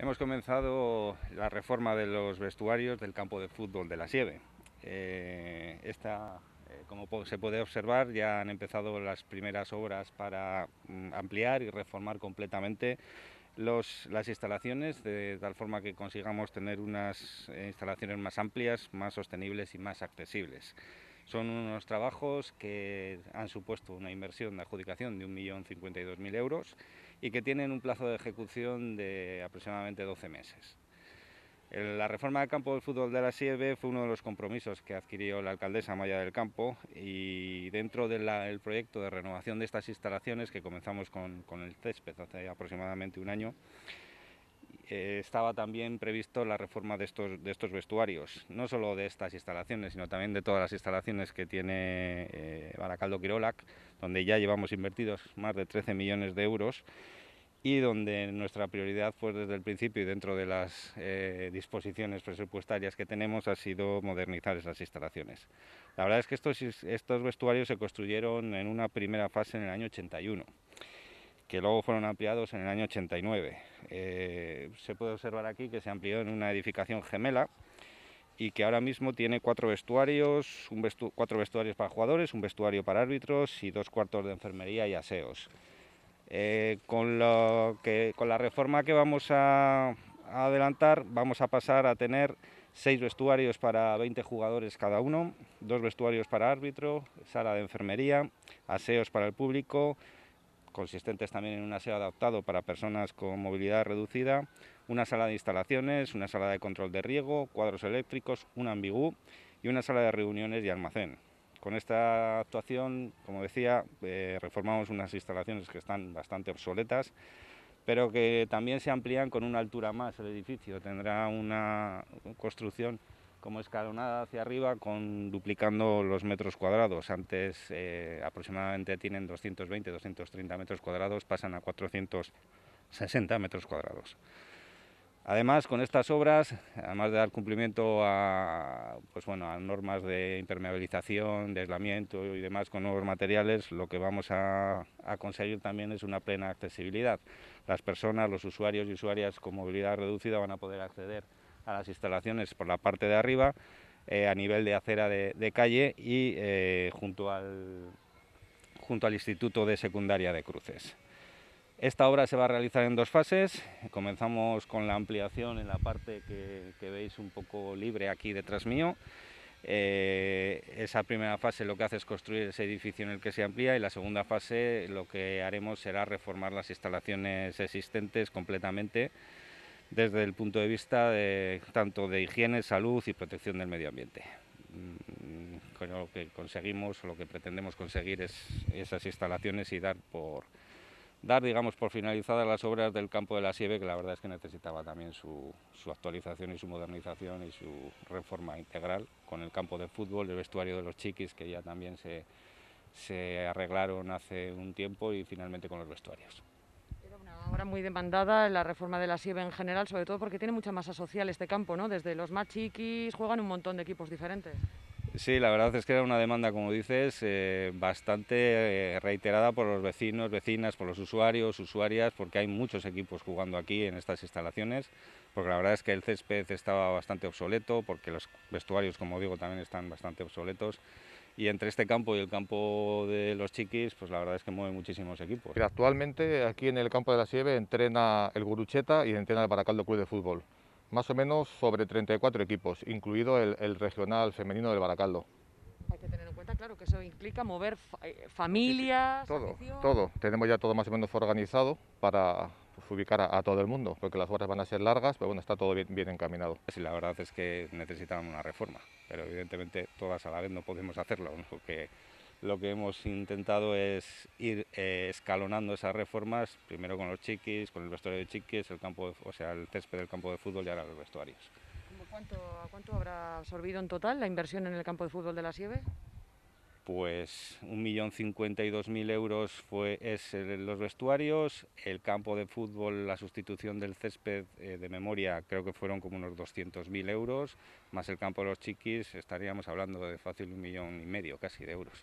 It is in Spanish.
Hemos comenzado la reforma de los vestuarios del campo de fútbol de la Sieve. Eh, esta, eh, como se puede observar, ya han empezado las primeras obras para mm, ampliar y reformar completamente las instalaciones, de tal forma que consigamos tener unas eh, instalaciones más amplias, más sostenibles y más accesibles. Son unos trabajos que han supuesto una inversión de adjudicación de 1.052.000 euros y que tienen un plazo de ejecución de aproximadamente 12 meses. La reforma del campo del fútbol de la Sieve fue uno de los compromisos que adquirió la alcaldesa Maya del Campo y dentro del proyecto de renovación de estas instalaciones que comenzamos con, el césped hace aproximadamente un año, eh, estaba también previsto la reforma de estos, de estos vestuarios, no solo de estas instalaciones, sino también de todas las instalaciones que tiene eh, Baracaldo Quirolac, donde ya llevamos invertidos más de 13 millones de euros y donde nuestra prioridad pues desde el principio y dentro de las eh, disposiciones presupuestarias que tenemos ha sido modernizar esas instalaciones. La verdad es que estos, estos vestuarios se construyeron en una primera fase en el año 81 que luego fueron ampliados en el año 89. Eh, se puede observar aquí que se amplió en una edificación gemela y que ahora mismo tiene cuatro vestuarios, cuatro vestuarios para jugadores, un vestuario para árbitros y dos cuartos de enfermería y aseos. Eh, con, con la reforma que vamos a, a adelantar vamos a pasar a tener seis vestuarios para 20 jugadores cada uno, dos vestuarios para árbitro, sala de enfermería, aseos para el público, consistentes también en un aseo adaptado para personas con movilidad reducida, una sala de instalaciones, una sala de control de riego, cuadros eléctricos, un ambigú y una sala de reuniones y almacén. Con esta actuación, como decía, eh, reformamos unas instalaciones que están bastante obsoletas, pero que también se amplían con una altura más el edificio. Tendrá una construcción como escalonada hacia arriba con duplicando los metros cuadrados. Antes eh, aproximadamente tienen 220, 230 metros cuadrados, pasan a 460 metros cuadrados. Además, con estas obras, además de dar cumplimiento a, pues bueno, a normas de impermeabilización, de aislamiento y demás con nuevos materiales, lo que vamos a, conseguir también es una plena accesibilidad. Las personas, los usuarios y usuarias con movilidad reducida van a poder acceder a las instalaciones por la parte de arriba, eh, a nivel de acera de, calle y eh, junto, al, junto al Instituto de Secundaria de Cruces. Esta obra se va a realizar en dos fases. Comenzamos con la ampliación en la parte que, veis un poco libre aquí detrás mío. Eh, esa primera fase lo que hace es construir ese edificio en el que se amplía y la segunda fase lo que haremos será reformar las instalaciones existentes completamente desde el punto de vista tanto de higiene, salud y protección del medio ambiente. Mm, lo que conseguimos o lo que pretendemos conseguir es esas instalaciones y dar por dar digamos por finalizadas las obras del campo de la Sieve que la verdad es que necesitaba también su, actualización y su modernización y su reforma integral con el campo de fútbol, el vestuario de los chiquis que ya también se, arreglaron hace un tiempo y finalmente con los vestuarios. Ahora muy demandada la reforma de la SIEB en general, sobre todo porque tiene mucha masa social este campo, ¿no? Desde los más chiquis juegan un montón de equipos diferentes. Sí, la verdad es que era una demanda, como dices, eh, bastante eh, reiterada por los vecinos, vecinas, por los usuarios, usuarias, porque hay muchos equipos jugando aquí en estas instalaciones, porque la verdad es que el césped estaba bastante obsoleto, porque los vestuarios, como digo, también están bastante obsoletos y entre este campo y el campo de los chiquis, pues la verdad es que mueve muchísimos equipos. Actualmente aquí en el campo de la Sieve entrena el Gurucheta y entrena el Baracaldo Club de Fútbol. Más o menos sobre 34 equipos, incluido el, regional femenino del Baracaldo. Hay que tener en cuenta, claro, que eso implica mover eh, familias. Todo, todo. Tenemos ya todo más o menos organizado para, ubicar a, todo el mundo, porque las horas van a ser largas, pero bueno, está todo bien, bien encaminado. Sí, la verdad es que necesitamos una reforma, pero evidentemente todas a la vez no podemos hacerlo, porque lo que hemos intentado es ir eh, escalonando esas reformas, primero con los chiquis, con el vestuario de chiquis, el campo, o sea, el césped del campo de fútbol y ahora los vestuarios. ¿Cuánto, ¿Cuánto habrá absorbido en total la inversión en el campo de fútbol de la Sieve? pues 1.052.000 euros fue, es los vestuarios, el campo de fútbol, la sustitución del césped eh, de memoria creo que fueron como unos 200.000 euros, más el campo de los chiquis estaríamos hablando de fácil un millón y medio casi de euros.